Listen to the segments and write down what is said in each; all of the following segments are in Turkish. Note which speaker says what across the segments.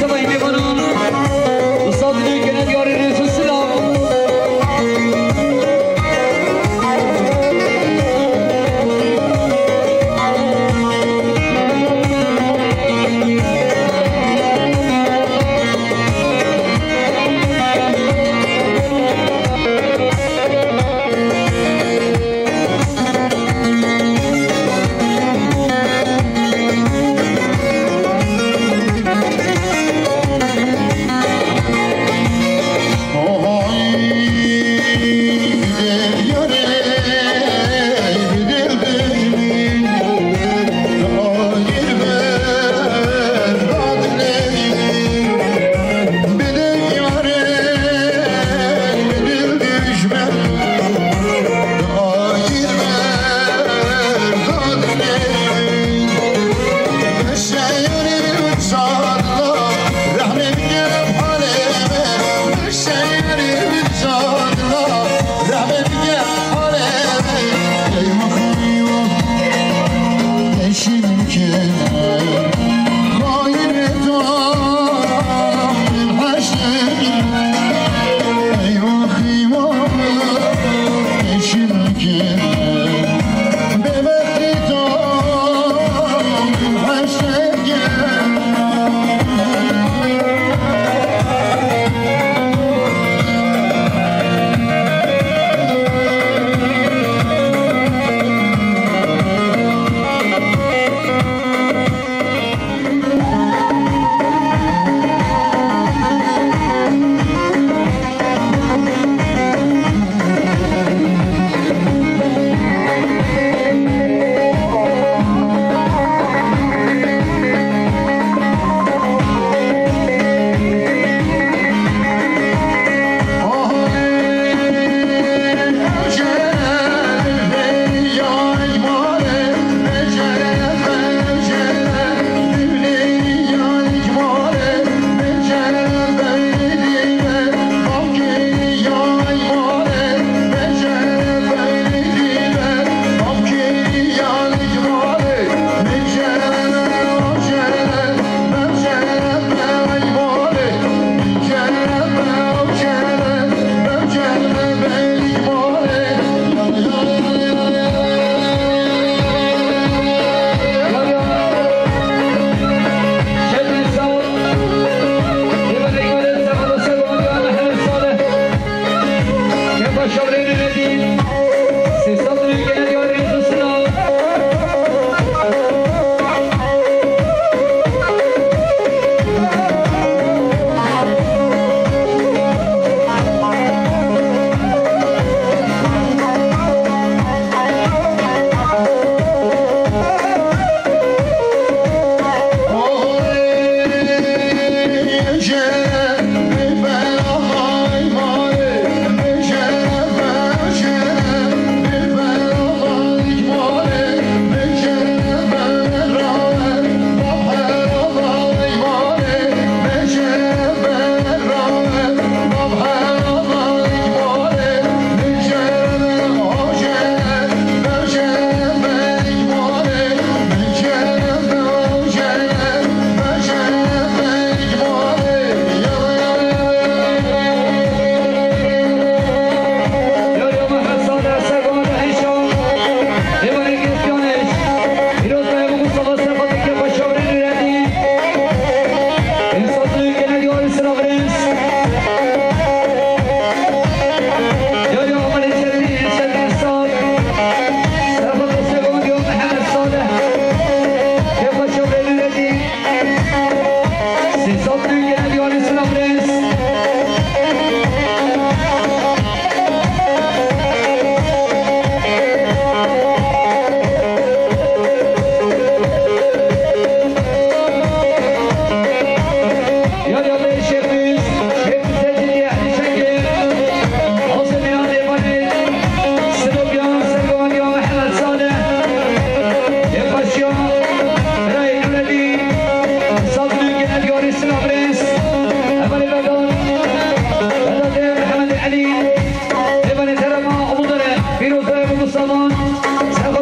Speaker 1: 这么一个。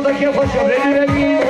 Speaker 1: Onda que fácil,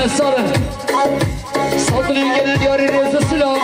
Speaker 1: Ahmet Salih Saldırı'nın genel yarı rızasıyla